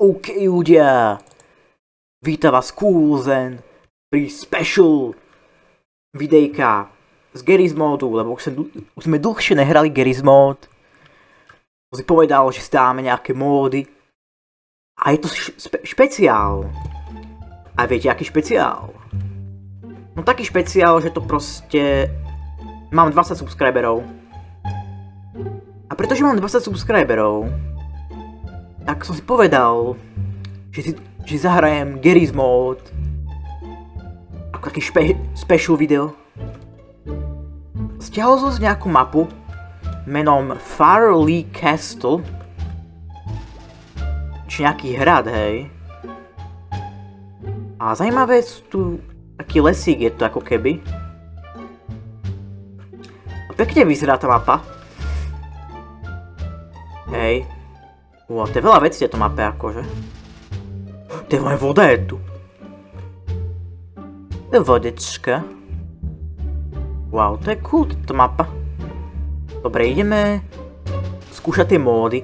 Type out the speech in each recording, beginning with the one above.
OK ľudia, vítam vás Coolzen pri special videjka z Garry's modu, lebo už, sem, už sme dlhšie nehrali Garry's mod. Som si povedal, že stáme nejaké módy. A je to špe špeciál. A viete, aký špeciál? No taký špeciál, že to proste... Mám 20 subscriberov. A pretože mám 20 subscriberov, tak som si povedal, že, si, že zahrajem Garry's Mode ako taký špe, special video. Stiahol som si nejakú mapu menom Farley Castle či nejaký hrad, hej. A zajímavé sú tu taký lesík je to ako keby. Pekne vyzerá tá mapa. Hej. Wow, to je veľa vecí tieto mape akože. To je moja voda je tu. To je vodečka. Wow, to je cool táto mapa. Dobre, ideme skúšať tie módy.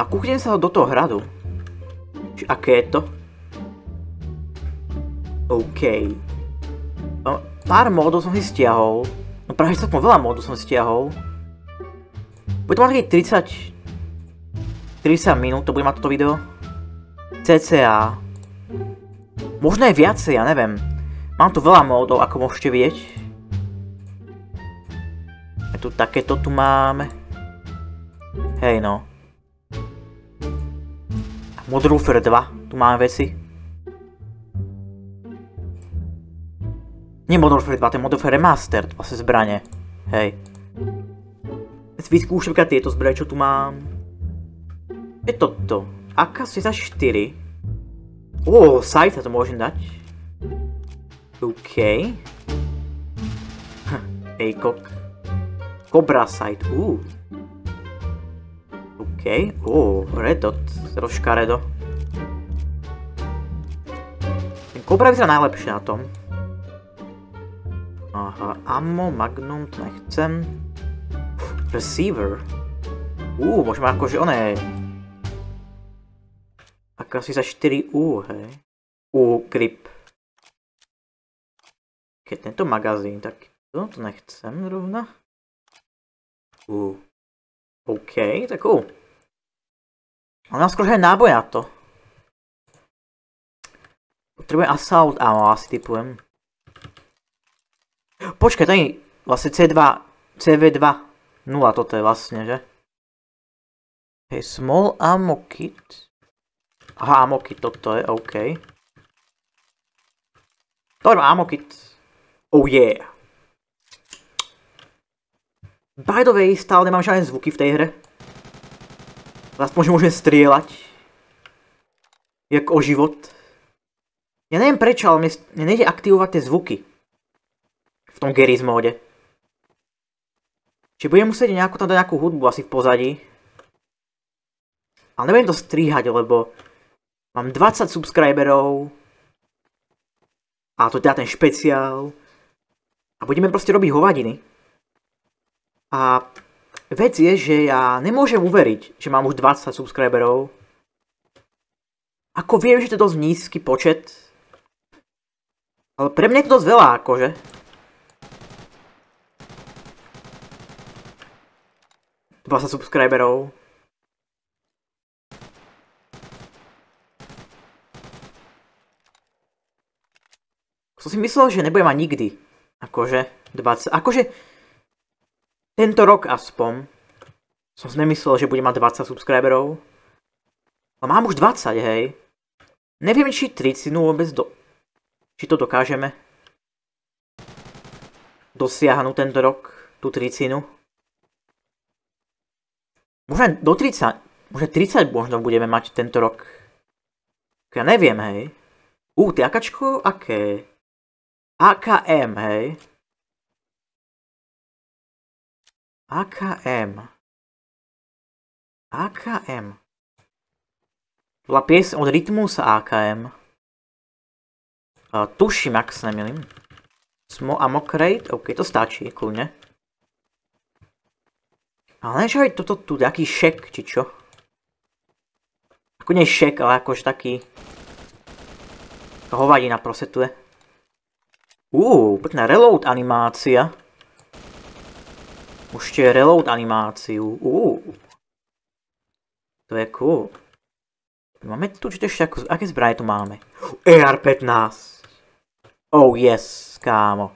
A kúknem sa do toho hradu. Či aké je to? OK. Pár módov som si stiahol. No práve celkom veľa módov som si stiahol. Bude to mať 30 30 minút to bude mať toto video. CCA. Možno aj viacej, ja neviem. Mám tu veľa módov, ako môžete vidieť. Je tu takéto tu máme. Hej no. Warfare 2, tu máme veci. Nie Warfare 2, to je Warfare Remastered, vlastne zbranie. Hej. Vyskúšam tieto zbraně, čo tu mám. Je toto. si za 4. Ó, sajta to môžem dať. OK. Ejkok. Cobra site, uh. OK, ó, red dot, troška redo. Ten Cobra vyzerá najlepšie na tom. Aha, ammo, magnum, to nechcem. Receiver. Uh, môžeme akože oné tak asi za 4U, hej. U grip. Keď tento magazín, tak to, to nechcem rovna. U. OK, tak u. Ale nám skôr náboj na to. Potrebujem assault áno, asi typujem. Počkaj, je vlastne C2, CV2 0 toto je vlastne, že? Hej, small ammo kit. Aha, amokit, toto je, OK. Dobre, amokit. Oh yeah. By the way, stále nemám žiadne zvuky v tej hre. Aspoň, že môžem strieľať. Jak o život. Ja neviem prečo, ale mne, nejde aktivovať tie zvuky. V tom Garry's móde. Čiže budem musieť nejakú tam dať nejakú hudbu asi v pozadí. Ale nebudem to stríhať, lebo Mám 20 subscriberov. A to teda ten špeciál. A budeme proste robiť hovadiny. A vec je, že ja nemôžem uveriť, že mám už 20 subscriberov. Ako viem, že to je dosť nízky počet. Ale pre mňa je to dosť veľa, akože. Dva subscriberov. Som si myslel, že nebudem mať nikdy. Akože 20. Akože tento rok aspoň som si nemyslel, že budem mať 20 subscriberov. A mám už 20, hej. Neviem, či 30 vôbec do... Či to dokážeme dosiahnuť tento rok, tú 30. Možno do 30, možno 30 možno budeme mať tento rok. Ja neviem, hej. Ú, ty akačko, aké? AKM, hej. AKM. AKM. Bola piesň od Rytmusa AKM. Uh, tuším, ak sa nemýlim. Smo a mokrate, ok, to stačí, kľudne. Ale než aj toto tu, nejaký šek, či čo? Ako nie šek, ale akož taký... Hovadina proste tu je. Uuu, pekná reload animácia. Môžete reload animáciu. Uuu. To je cool. Máme tu ešte ako, aké zbraje tu máme? AR-15. Oh yes, kámo.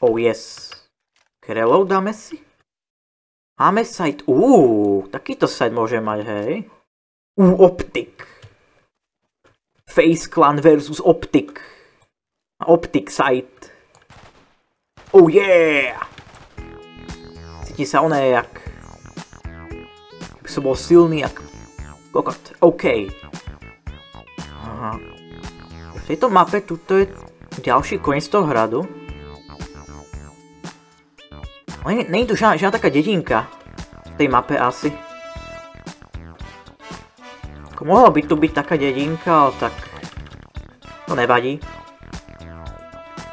Oh yes. Reload dáme si? Máme site, uuu, takýto site môže mať, hej. Uuu, Optik. Face Clan versus Optik. Optik site. Oh yeah! Cíti sa oné jak... Keby som bol silný jak... Kokot, OK. Aha. V tejto mape tuto je ďalší koniec toho hradu. Není tu žádná, žádná taká dedinka v tej mape asi. Ako mohla by tu byť taká dedinka, ale tak... To nevadí.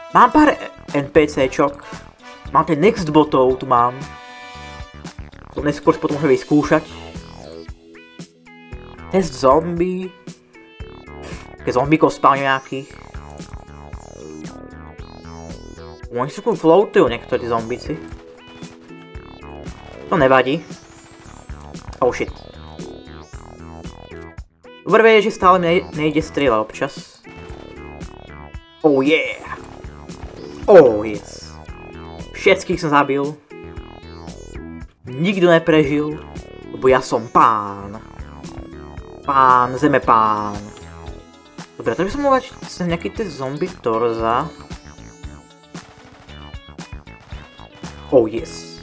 Mám pár NPCčok. Mám ten next botov, tu mám. To neskôr potom môžeme vyskúšať. Test zombie. Také zombíkov spal nejakých. Oni sú floatujú niektorí zombíci. To nevadí. Oh shit. Dobre vie, že stále mi nejde strieľa občas. Oh yeah! Oh yes. Všetkých som zabil. Nikto neprežil, lebo ja som pán. Pán, zeme pán. Dobre, to by som mohol mať nejaký ten zombie torza. Oh yes.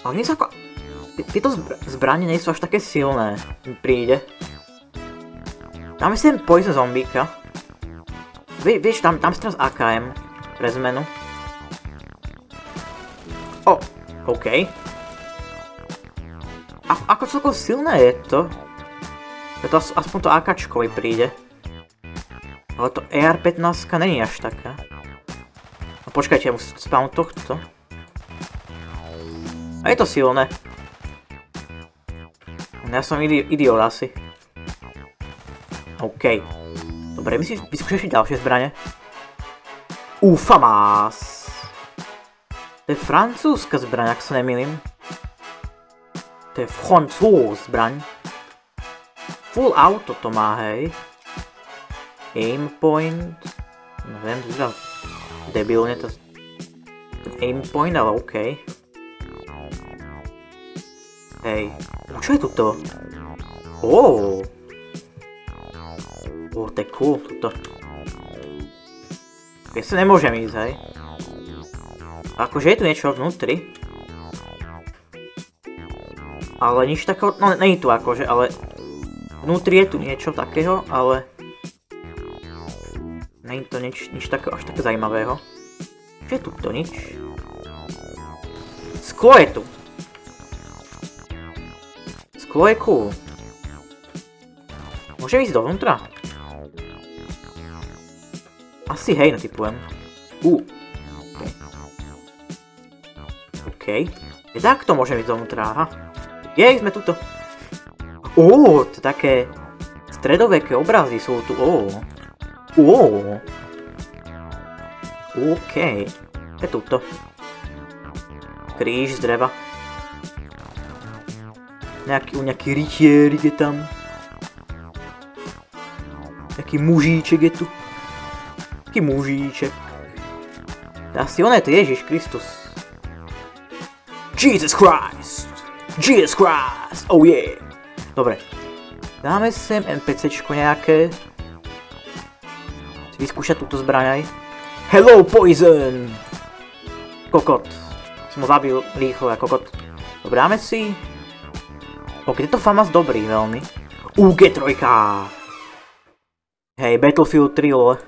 Ale nie sú ako... Tieto zbranie nie sú až také silné, mi príde. Dáme si ten poison zombíka. Vie, vieš, tam, tam si teraz AKM pre zmenu. O, OK. A, ako celkom silné je to. To as, aspoň to AKčko mi príde. Ale to AR-15 není až taká. No počkajte, ja musím spávnuť tohto. A je to silné. Ja som idi idiot asi. OK. Dobre, my si vyskúšaš ďalšie zbranie. Ufamás. To je francúzska zbraň, ak sa nemýlim. To je francúz zbraň. Full auto to má, hej. Aim point. Neviem, to je debilne to... Aim point, ale okej. Okay. Hej. Čo je tuto? Ó. Ó, to je cool, tuto. Ja sa nemôžem ísť, hej. Akože je tu niečo vnútri. Ale nič takého, no není tu akože, ale... Vnútri je tu niečo takého, ale... Není to nič, nič takého až také zajímavého. Čo je tuto nič? Sklo je tu. Cool. Môže ísť dovnútra? Asi hej, natypujem. U. OK. Je takto môžem ísť dovnútra, aha. Jej, sme tuto. Ó, to také stredoveké obrazy sú tu, ó. Ó. OK. Je tuto. Kríž z dreva. Nejaký, nejaký rytierik je tam. Taký mužíček je tu. Taký mužíček. Asi on je to Ježiš Kristus. Jesus Christ! Jesus Christ! Oh yeah! Dobre. Dáme sem NPCčko nejaké. Chci vyskúšať túto zbraň aj. Hello Poison! Kokot. Som ho zabil rýchlo ako kokot. Dobre, dáme si Ok, je famas dobrý veľmi. U, G3! Hej, Battlefield 3, lole.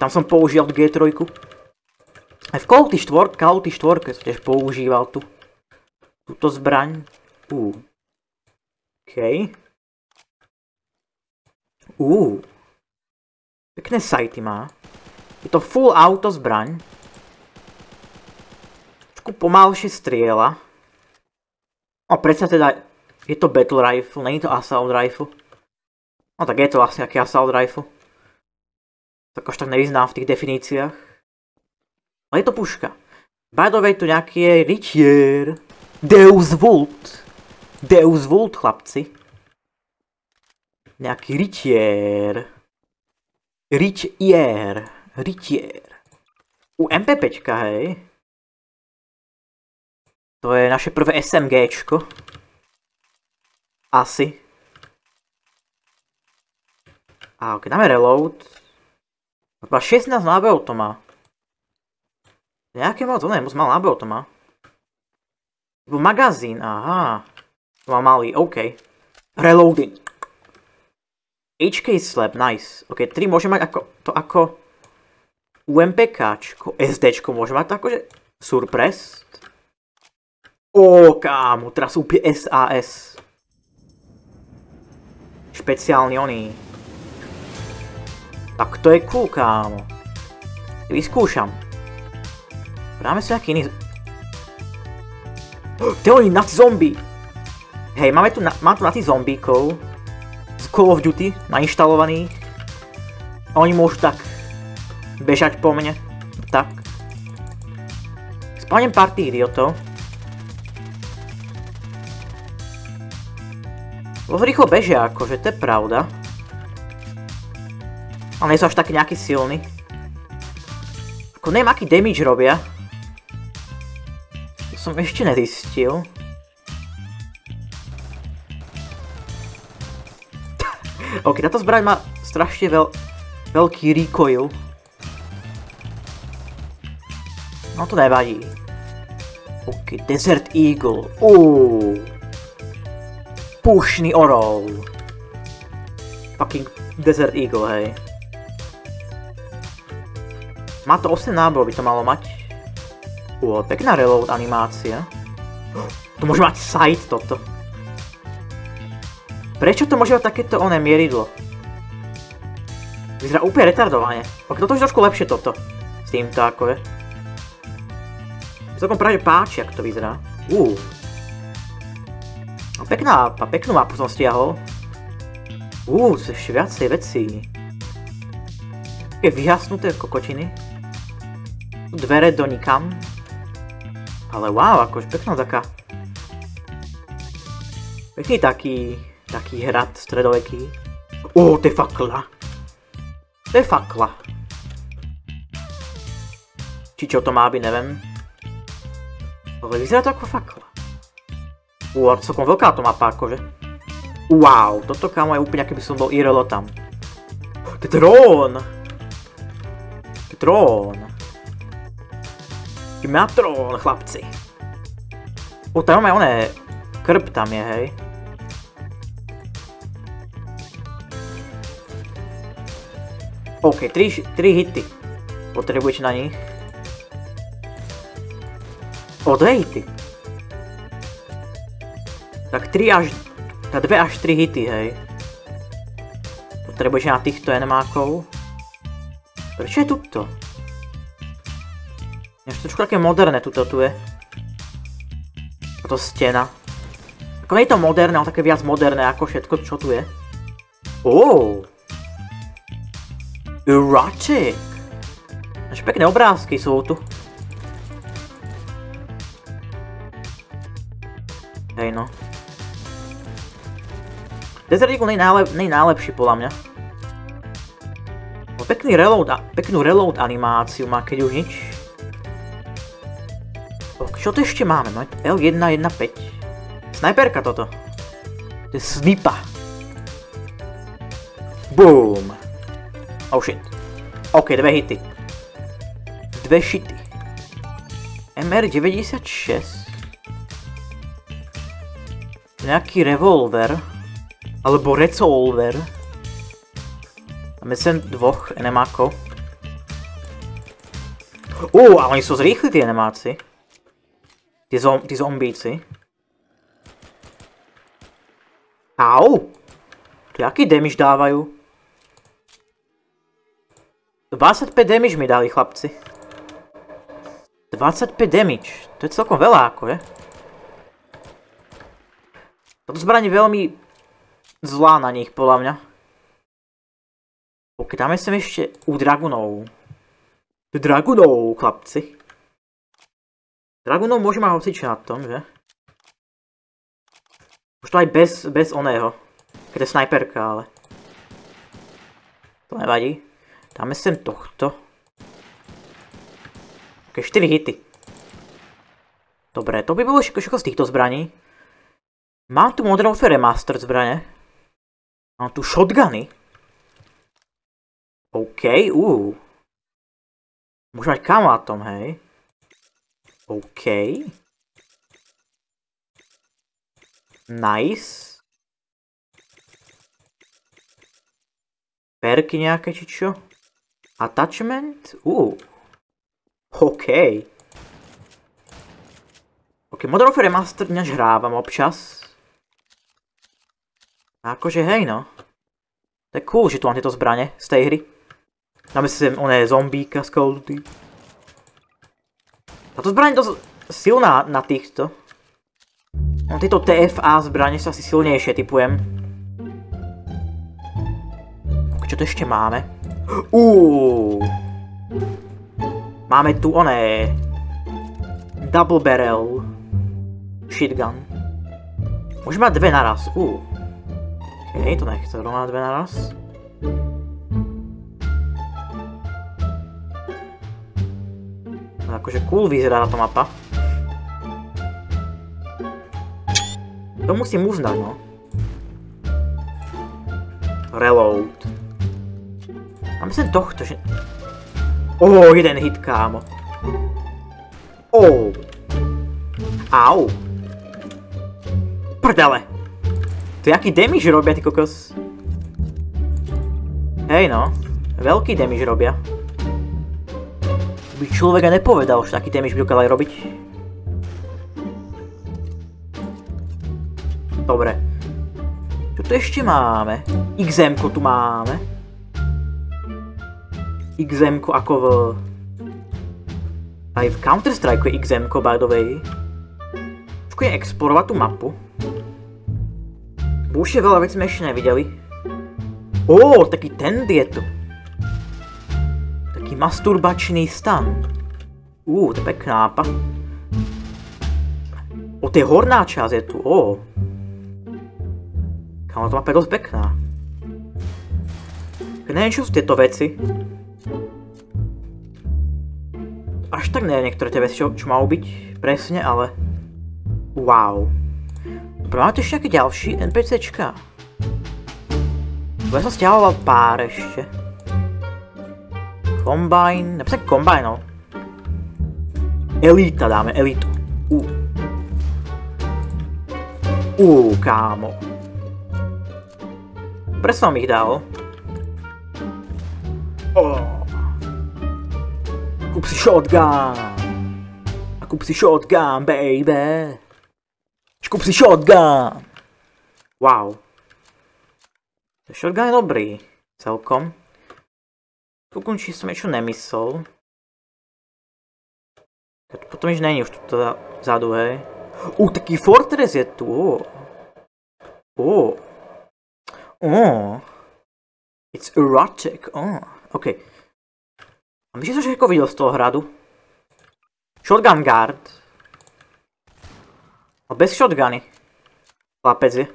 Tam som používal G3. Aj v Call 4, Call 4 som tiež používal tu. Túto zbraň. U. OK. U. Pekné sajty má. Je to full auto zbraň. Trošku pomalšie striela. No predsa teda, je to battle rifle, není to assault rifle. No tak je to vlastne aký assault rifle. Tak až tak nevyznám v tých definíciách. Ale je to puška. By the way, tu nejaký je rytier. Deus Vult. Deus Vult, chlapci. Nejaký rytier. Rytier. Rytier. U MPPčka, hej. To je naše prvé SMGčko. Asi. A ok, dáme reload. Iba 16 nábojov to má. Nejaké moc, on moc mal nábojov to má. Lebo magazín, aha. To má malý, OK. Reloading. HK slab, nice. OK, 3 môže mať ako, to ako UMPKčko, SDčko môže mať to akože surpressed. Ó, kámo, teraz úplne SAS. Špeciálny oný. Tak to je cool, kámo. Vyskúšam. Práve si nejaký iný... Teorí na zombie! Hej, máme tu na, mám tu na tých zombíkov z Call of Duty nainštalovaných. A oni môžu tak bežať po mne. Tak. Spánem tých idiotov. Dosť rýchlo bežia akože, to je pravda. Ale nie sú až taký nejaký silný. Ako neviem aký damage robia. To som ešte nezistil. ok, táto zbraň má strašne veľ, veľký recoil. No to nevadí. Ok, Desert Eagle. Uuuu pušný orol. Fucking Desert Eagle, hej. Má to 8 nábojov, by to malo mať. Uo, pekná reload animácia. To môže mať sight toto. Prečo to môže mať takéto oné mieridlo? Vyzerá úplne retardovane. Ok, toto je trošku lepšie toto. S týmto ako je. Celkom práve páči, ako to vyzerá. Uuu. Pekná, peknú mapu som stiahol. Uuu, sú ešte viacej vecí. Je vyhasnuté kokotiny. Dvere do nikam. Ale wow, akože pekná taká. Pekný taký, taký hrad stredoveký. Ó, to je fakla. To je fakla. Či čo to má byť, neviem. Ale vyzerá to ako fakla. Uá, celkom veľká to mapa akože. Wow, toto kámo je úplne, keby som bol IRL tam. To je trón! To je trón. Má trón, chlapci. O, tam máme oné... Krb tam je, hej. OK, 3, 3 hity. Potrebujete na nich. O, 2 hity. Tak 3 až... Tak 2 až 3 hity, hej. Potrebuješ na týchto enemákov. Prečo je tuto? Ešte trošku také moderné tuto tu je. Toto stena. Ako nie je to moderné, ale také viac moderné ako všetko, čo tu je. Oh. Erotic. Až pekné obrázky sú tu. Hej no. Desert Eagle nej, najlep, nej podľa mňa. Pekný reload, peknú reload animáciu má, keď už nič. Čo to ešte máme? No L115. Snajperka toto. To je snipa. Boom. Oh shit. OK, dve hity. Dve šity. MR96. Nejaký revolver. Alebo Resolver. Máme sem dvoch enemákov. Uuu, ale oni sú zrýchli tí enemáci. Tí, zom, tí zombíci. Au! To aký damage dávajú? 25 damage mi dali chlapci. 25 damage. To je celkom veľa ako je. Toto zbraň je veľmi zlá na nich, podľa mňa. Ok, dáme sem ešte u dragunov. Dragunov, chlapci. Dragunov môže mať hocičo na tom, že? Už to aj bez, bez oného. Keď je snajperka, ale. To nevadí. Dáme sem tohto. Ok, 4 hity. Dobre, to by bolo všetko z týchto zbraní. Mám tu Modern Warfare Remastered zbrane. Mám tu shotguny. OK, uuu. Môžem mať kamatom, hej. OK. Nice. Perky nejaké, či čo? Attachment? Uuu. OK. OK, Modern Warfare Remastered než hrávam občas. Akože hej no. To je cool, že tu mám tieto zbrane z tej hry. Dáme si sem oné zombíka z Call of Duty. Táto zbraň je dosť silná na týchto. No tieto TFA zbrane sú asi silnejšie, typujem. Čo to ešte máme? Uuu. Máme tu oné... Double barrel. Shitgun. Môžeme mať dve naraz. Uuu. Okej, to nechcem rovnať dve naraz. Akože cool vyzerá táto mapa. To musím uznať, no. Reload. A myslím tohto, že... Ó, jeden hit, kámo. Ó. Au. Prdele. To je aký damage robia, ty kokos. Hej no. Veľký damage robia by človeka nepovedal, že taký damage by dokázali robiť. Dobre. Čo tu ešte máme? xm tu máme. xm ako v... Aj v Counter-Strike je xm by the way. je explorovať tú mapu. Už veľa vecí sme ešte nevideli. Ó, taký ten je tu masturbačný stan. Uuu, to je pekná pa. O, to je horná časť je tu, o. Kámo, to je dosť pekná. Neviem, čo sú tieto veci. Až tak neviem niektoré tie veci, čo, čo majú byť presne, ale... Wow. Máme tu ešte nejaké ďalší NPCčka. Ja som stiahoval pár ešte. Combine, napísať Combine, no. Elita dáme, elitu. U. U, kámo. Pre som ich dal. Oh. Kúp si shotgun. A kúp si shotgun, baby. Kúp si shotgun. Wow. Shotgun je dobrý. Celkom. Kúkam, či som niečo nemyslel. Potom už není už tu vzadu, hej. U, taký fortress je tu. Oh. Oh. It's erotic. Oh. OK. A myslím, že ako videl z toho hradu. Shotgun guard. A bez shotguny. Chlapec je.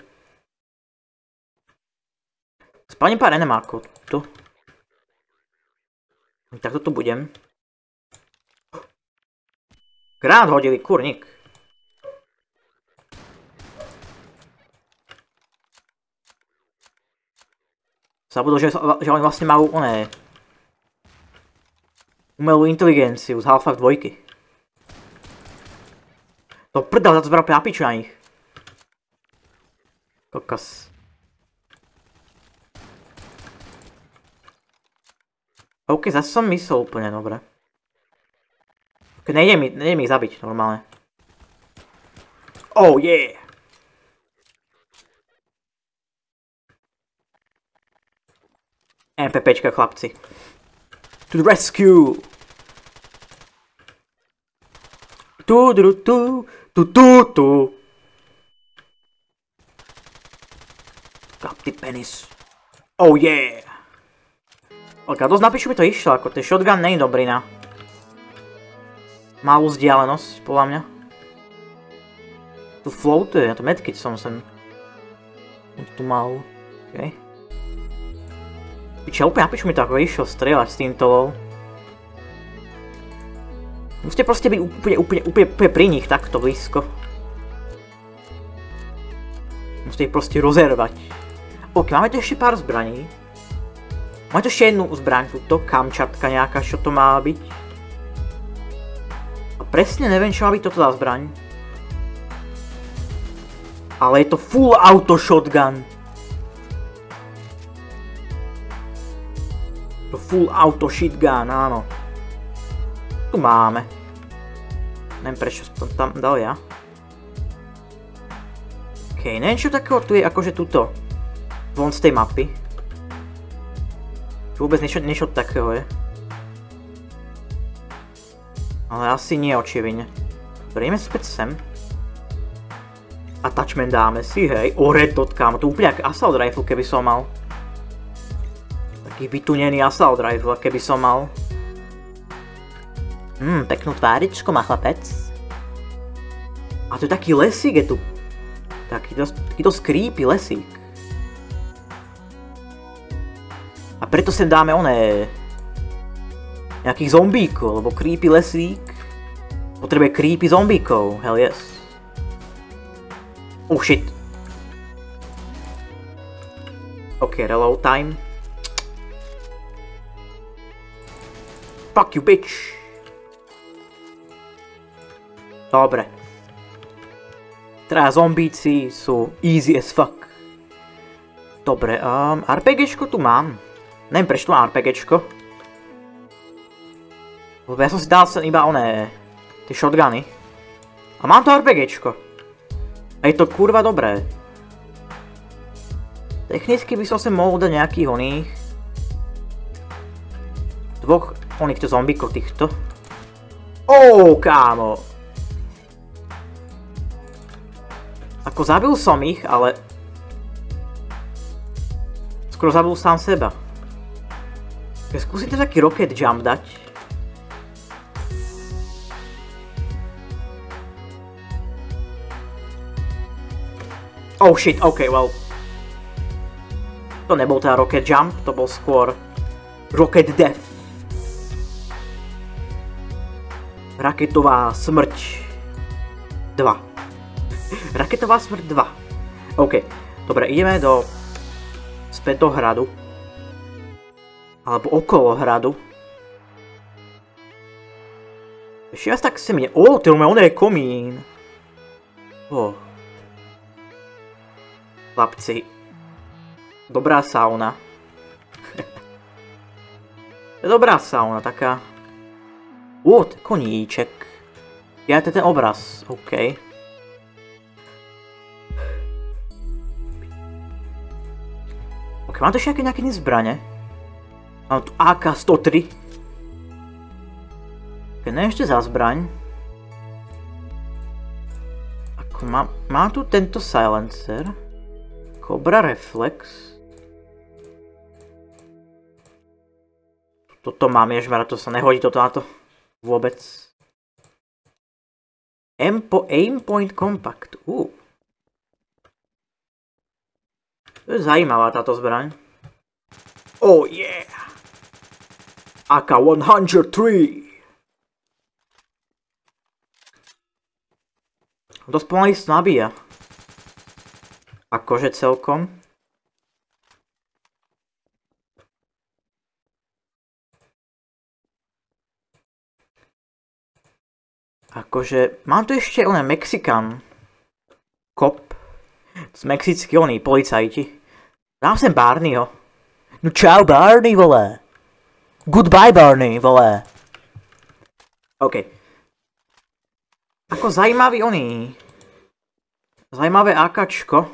Spalím pár enemákov tu. Tak toto budem. Krát hodili, kurník. Zabudol, že, že oni vlastne majú oné... Umelú inteligenciu z Half-Life 2. To prdel, za to zbral piapiču na nich. Kokos. OK, zase som myslel úplne dobre. Ok, nejde mi, nejde mi ich zabiť normálne. Oh yeah! MPPčka chlapci. To the rescue! Tu, tu, tu, tu, tu, tu. ty penis. Oh yeah! Ok, dosť napíšu mi to išlo, ako ten shotgun není dobrý na malú vzdialenosť, podľa mňa. Tu floatuje, ja to medkit som sem tu mal, okej. Okay. Piče, úplne napíšu mi to, ako išiel strieľať s týmto lol. Musíte proste byť úplne, úplne, úplne, úplne pri nich takto blízko. Musíte ich proste rozervať. Ok, máme tu ešte pár zbraní. Máme tu ešte jednu zbraň, túto, kamčatka nejaká, čo to má byť. A presne neviem, čo má byť toto za zbraň. Ale je to full auto shotgun. To full auto shotgun, áno. Tu máme. Neviem prečo som tam dal ja. OK, neviem čo takého tu je akože tuto. Von z tej mapy. Tu vôbec niečo, niečo takého je. Ale asi nie očividne. Dobre, späť sem. Attachment dáme si, hej. O, red dot, kámo. To úplne ako assault rifle, keby som mal. Taký vytunený assault rifle, keby som mal. Hmm, peknú tváričku má chlapec. A to je taký lesík, je tu. Taký dosť, taký dosť creepy lesík. A preto sem dáme oné... Nejakých zombíkov, lebo creepy lesík potrebuje creepy zombíkov, hell yes. Oh shit. Ok, reload time. Fuck you, bitch! Dobre. Teda zombíci sú easy as fuck. Dobre, um, RPGčko tu mám. Neviem prečo tu mám RPGčko. Lebo ja som si dal iba oné, tie shotguny. A mám to RPGčko. A je to kurva dobré. Technicky by som sa mohol dať nejakých oných. Dvoch oných zombíkov týchto. Ó, kámo. Ako zabil som ich, ale... Skoro zabil sám seba. Skúsite taký rocket jump dať. Oh shit, ok, well. To nebol teda rocket jump, to bol skôr rocket death. Raketová smrť 2. Raketová smrť 2. OK, dobre, ideme do... späť hradu. Alebo okolo hradu. Ešte raz tak si mne... Ó, to on je komín. Ó. Chlapci. Dobrá sauna. Dobrá sauna, taká Ó, koníček. Ja, to je ten obraz, OK. OK, mám tu ešte nejaké, zbrane. Mám tu AK-103. OK, ne ešte za zbraň. Ako mám, mám tu tento silencer. Cobra Reflex. Toto mám, ježmara, to sa nehodí toto na to. Vôbec. Empo Aim Point Compact. Uh. To je zajímavá táto zbraň. Oh yeah! AK-103! Dosť pomaly nabíja. Akože celkom. Akože, mám tu ešte oné Mexikan. Kop. Z mexický oný, policajti. Dám sem Barneyho. No čau Barney, vole. Goodbye Barney, vole. OK. Ako zajímavý oný. Zajímavé AKčko.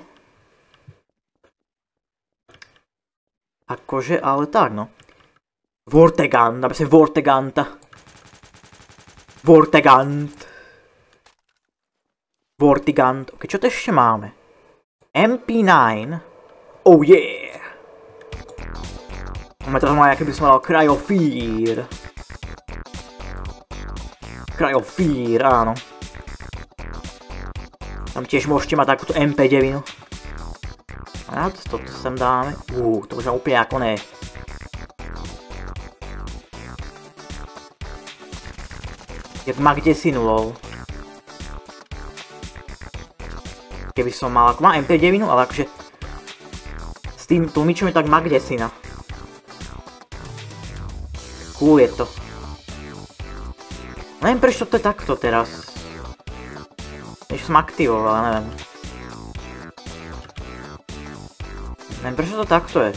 Akože, ale tak no. Vortegan, dáme si Vorteganta. Vortegant. Vortigant. Ok, čo to ešte máme? MP9. Oh yeah! Máme teraz mal, by som mal Cryofear. Cryofear, áno. Tam tiež môžete mať takúto MP9. A toto sem dáme. Uuu, to už úplne ako ne. Jak má kde si lol. Keby som mal, ako má MP9, ale akože s tým tlmičom je tak Magdesina. Cool je to. Neviem prečo to je takto teraz. Než som aktivoval, neviem. Neviem prečo to takto je.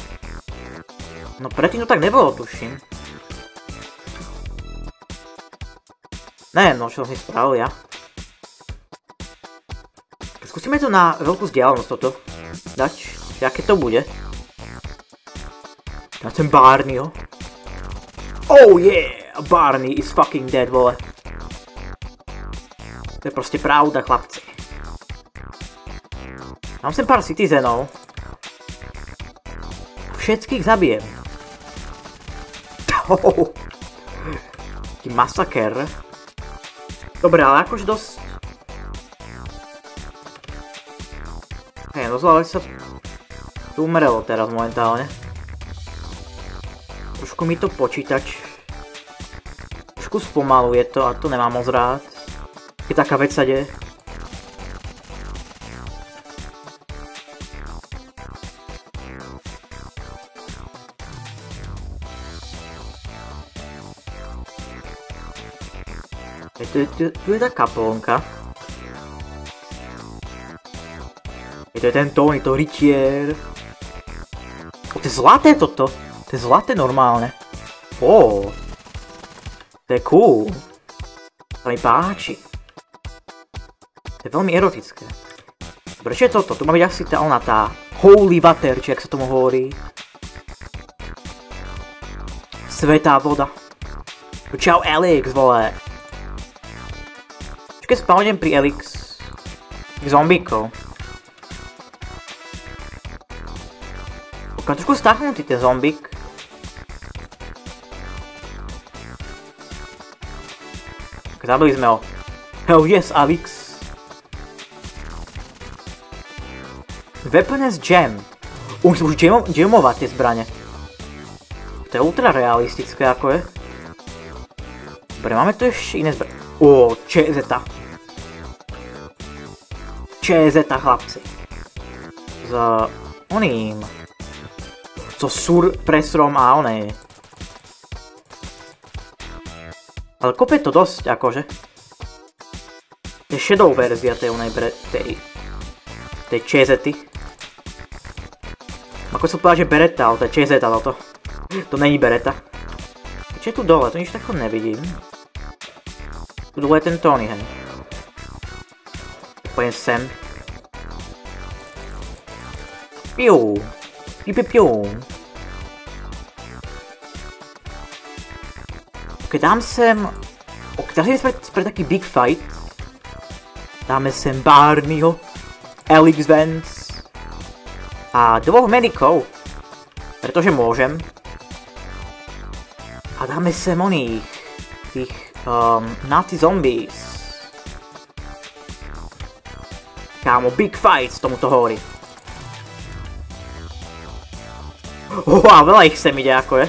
No predtým to tak nebolo, tuším. Neviem, no čo som si spravil ja. Skúsime to na veľkú vzdialenosť toto. Dať aké to bude. Na ten Barney, jo. Oh yeah! Barney is fucking dead, vole. To je prostě pravda, chlapci. Mám sem pár citizenov. Všetkých zabijem. Oh, masaker. Dobre, ale akože dosť... Hej, no zlali sa umrelo teraz momentálne. Trošku mi to počítač. Trošku spomaluje to a to nemám moc rád. Keď taká vec sa deje. Tu, tu, tu je tá kaplnka. Je to je ten Tony, to rytier. To je zlaté toto. To je zlaté normálne. Ó. To je cool. To mi páči. To je veľmi erotické. Dobre, je toto? Tu má byť asi tá ona tá holy water, či ak sa tomu hovorí. Svetá voda. Čau Elix, vole. Keď spavnem pri Elix? Zombíkov. Mám trošku stáhnutý ten zombík. Zabili sme ho. Hell yes, Alex. Weapons Jam. Už už jamovať tie zbrane. To je ultra realistické ako je. Dobre, máme tu ešte iné zbrane. Ó, ČZ. ČZ, chlapci. S oným so surpresorom a oné. Ale kope to dosť, akože. Je shadow verzia tej onej bre... tej... tej čezety. Ako som povedal, že bereta, ale to je čezeta, ale to... To není bereta. Čo je tu dole? To nič tako nevidím. Tu dole je ten Tony, hej. Pojem sem. Piu. Piu, piu, piu. Ok, dám sem... Ok, tady jsme pre taký big fight. Dáme sem Barneyho, Alex Vance a dvoch medikov, pretože môžem. A dáme sem oných, tých um, Nazi zombies. Kámo, big fight z tomuto hovorí. Wow, veľa ich sem ide, ako je.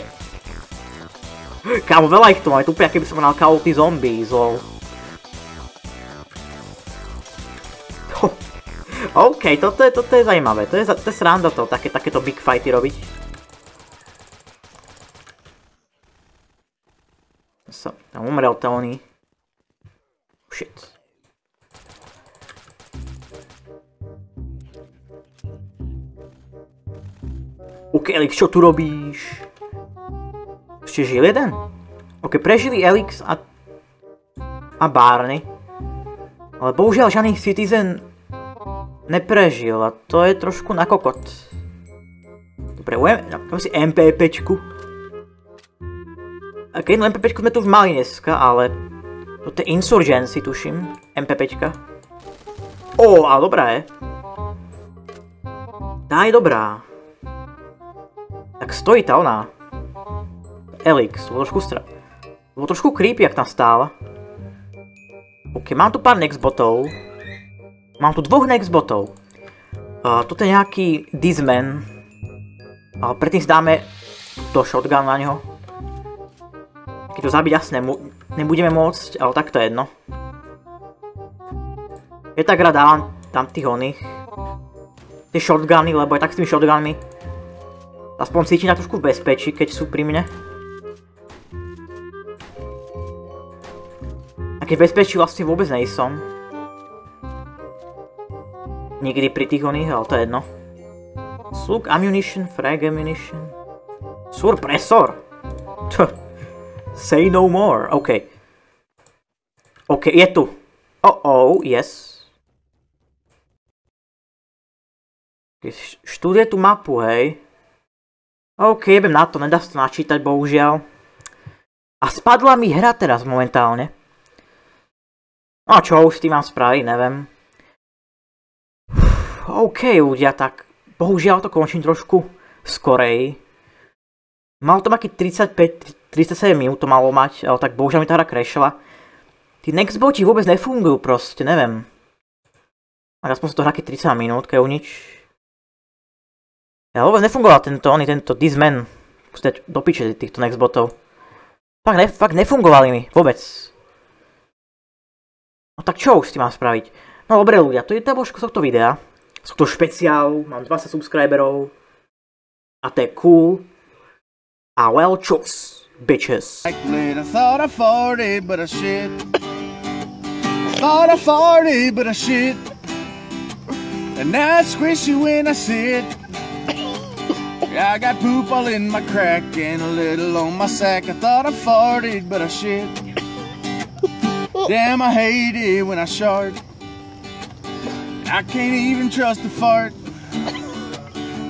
Kámo, veľa ich tu máme, to úplne keby som mal kauty zombies, lol. OK, toto je, toto je zajímavé, to je, to je sranda to, také, takéto big fighty robiť. So, tam umrel Tony. Shit. OK, Alex, čo tu robíš? Ešte žil jeden? Ok, prežili Elix a... a Barney. Ale bohužiaľ žiadny Citizen neprežil a to je trošku na kokot. Dobre, ujem, dám si MPPčku. A keď MPPčku sme tu už mali dneska, ale... Toto je Insurgency, tuším. MPPčka. Ó, ale dobrá je. Tá je dobrá. Tak stojí tá ona. Elix, bolo trošku stra... Bolo trošku creepy, ak tam stála. OK, mám tu pár nextbotov. Mám tu dvoch nextbotov. Uh, toto je nejaký Disman. Ale predtým si dáme to shotgun na neho. Keď to zabiť asi nebudeme môcť, ale tak to je jedno. Je tak rád dávam tam tých oných. Tie shotguny, lebo aj tak s tými shotgunmi aspoň cítim na trošku bezpečí, keď sú pri mne. A keď bezpečí vlastne vôbec nejsom. Nikdy pri tých oných, ale to je jedno. Slug ammunition, frag ammunition. Surpresor! Say no more, OK. OK, je tu. Oh oh, yes. Štúdie tú mapu, hej. OK, jebem na to, nedá sa to načítať, bohužiaľ. A spadla mi hra teraz momentálne. No čo už s tým mám spraviť, neviem. OK, ľudia, tak bohužiaľ to končím trošku skorej. Mal to aký 35, 37 minút to malo mať, ale tak bohužiaľ mi tá hra crashla. Tí nextboti vôbec nefungujú proste, neviem. Tak aspoň sa to hrá 30 minút, keď nič. Ja vôbec nefungoval tento, oný, tento Disman. Musíte do týchto nextbotov. Fakt, ne, fakt nefungovali mi, vôbec. No tak čo už s tým mám spraviť? No dobre ľudia, to je to božko z tohto videa. Sú to špeciál, mám 20 subscriberov. A to je cool. A well čus, bitches. I thought I farted, but I shit. I I. And now it's squishy when I sit. I got poop all in my crack and a little on my sack. I thought I farted, but I shit. Damn, I hate it when I shart. I can't even trust a fart.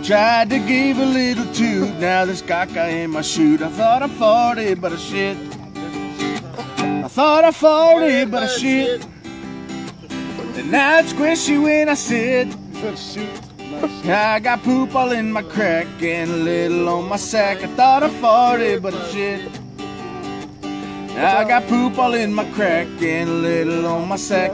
Tried to give a little toot, now there's caca in my chute. I thought I farted, but I shit. I thought I farted, but I shit. And now it's squishy when I sit. I got poop all in my crack and a little on my sack. I thought I farted, but shit. I got poop all in my crack and a little on my sack.